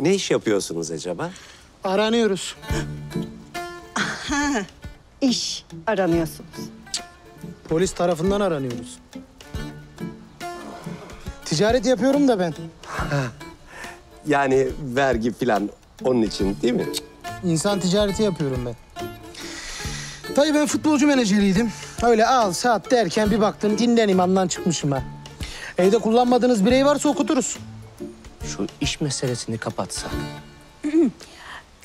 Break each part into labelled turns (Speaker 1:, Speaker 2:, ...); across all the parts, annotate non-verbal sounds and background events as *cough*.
Speaker 1: Ne iş yapıyorsunuz acaba?
Speaker 2: Aranıyoruz.
Speaker 3: İş aranıyorsunuz.
Speaker 2: Polis tarafından aranıyoruz. Ticaret yapıyorum da ben.
Speaker 1: Yani vergi falan onun için değil mi?
Speaker 2: İnsan ticareti yapıyorum ben. Dayı ben futbolcu menajeriydim. Öyle al saat derken bir baktım dinden imandan çıkmışım ha. Evde kullanmadığınız birey varsa okuturuz.
Speaker 4: Şu iş meselesini kapatsak.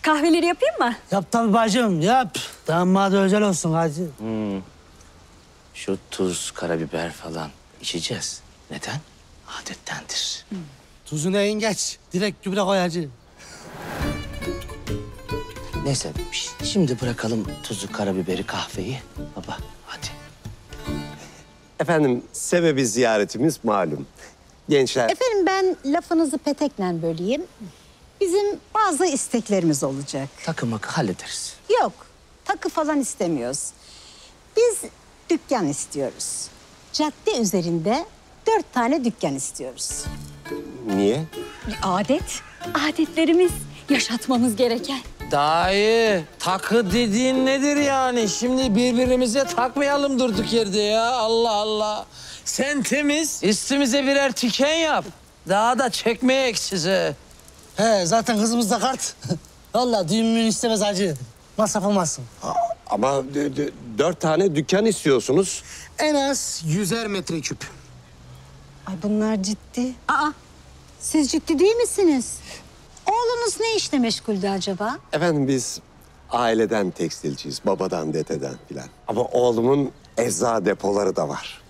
Speaker 3: Kahveleri yapayım mı?
Speaker 5: Yap tabii bacım yap. Damada özel olsun hacı.
Speaker 4: Şu tuz, karabiber falan içeceğiz. Neden? Adettendir.
Speaker 5: Tuzunu yengeç. Direkt gübre koy hacı.
Speaker 4: Neyse şimdi bırakalım tuzu, karabiberi, kahveyi. Baba hadi.
Speaker 1: Efendim sebebi ziyaretimiz malum. Gençler
Speaker 3: Efendim ben lafınızı petekle böleyim. Bizim bazı isteklerimiz olacak.
Speaker 4: Takı makı hallederiz.
Speaker 3: Yok, takı falan istemiyoruz. Biz dükkan istiyoruz. Cadde üzerinde dört tane dükkan istiyoruz.
Speaker 1: niye?
Speaker 3: Adet, adetlerimiz yaşatmamız gereken.
Speaker 6: Dayı, takı dediğin nedir yani? Şimdi birbirimize takmayalım durduk yerde ya. Allah Allah. Sen temiz, üstümüze birer tüken yap. Daha da çekmeyek size.
Speaker 5: He zaten kızımız da kart. *laughs* Vallahi düğün müğün istemez hacı. Masraf olmasın.
Speaker 1: Ama dört tane dükkan istiyorsunuz.
Speaker 2: En az yüzer metreküp.
Speaker 3: Ay bunlar ciddi. Aa, siz ciddi değil misiniz? Oğlunuz ne işle meşguldü acaba?
Speaker 1: Efendim biz aileden tekstilciyiz, babadan, dededen filan. Ama oğlumun ecza depoları da var.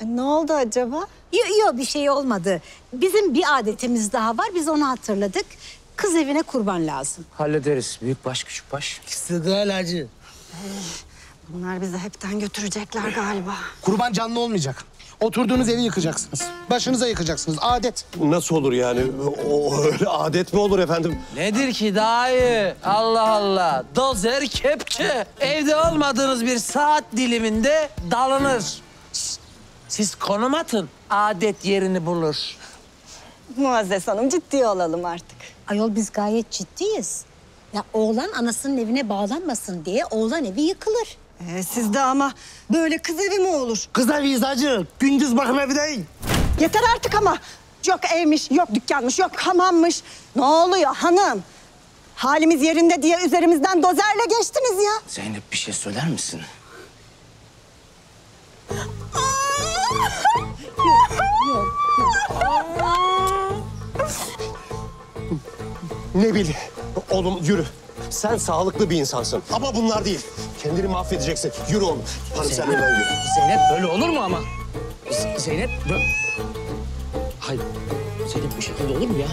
Speaker 3: E, Ne oldu acaba? Yok yok bir şey olmadı. Bizim bir adetimiz daha var. Biz onu hatırladık. Kız evine kurban lazım.
Speaker 4: Hallederiz. Büyük baş, küçük baş.
Speaker 5: İstedi öyle hacı.
Speaker 3: Bunlar bizi hepten götürecekler galiba.
Speaker 2: Kurban canlı olmayacak. Oturduğunuz evi yıkacaksınız. Başınıza yıkacaksınız. Adet.
Speaker 1: Nasıl olur yani? O öyle adet mi olur efendim?
Speaker 6: Nedir ki dayı? Allah Allah. Dozer kepçe. Evde olmadığınız bir saat diliminde dalınır. Siz konum atın. Adet yerini bulur.
Speaker 3: Muazzez Hanım ciddi olalım artık. Ayol biz gayet ciddiyiz. Ya oğlan anasının evine bağlanmasın diye oğlan evi yıkılır.
Speaker 7: Ee, sizde ama böyle kız evi mi olur?
Speaker 5: Kız eviyiz hacı. Gündüz bakım evi değil.
Speaker 7: Yeter artık ama. Yok evmiş, yok dükkanmış, yok hamammış. Ne oluyor hanım? Halimiz yerinde diye üzerimizden dozerle geçtiniz ya.
Speaker 4: Zeynep bir şey söyler misin?
Speaker 1: Ne bil? Oğlum yürü. Sen sağlıklı bir insansın. Ama bunlar değil. Kendini mahvedeceksin. Yürü oğlum. Hanım sen hemen yürü.
Speaker 4: Zeynep böyle olur mu ama? Z- Zeynep böyle... Hayır. Zeynep bu şekilde olur mu ya?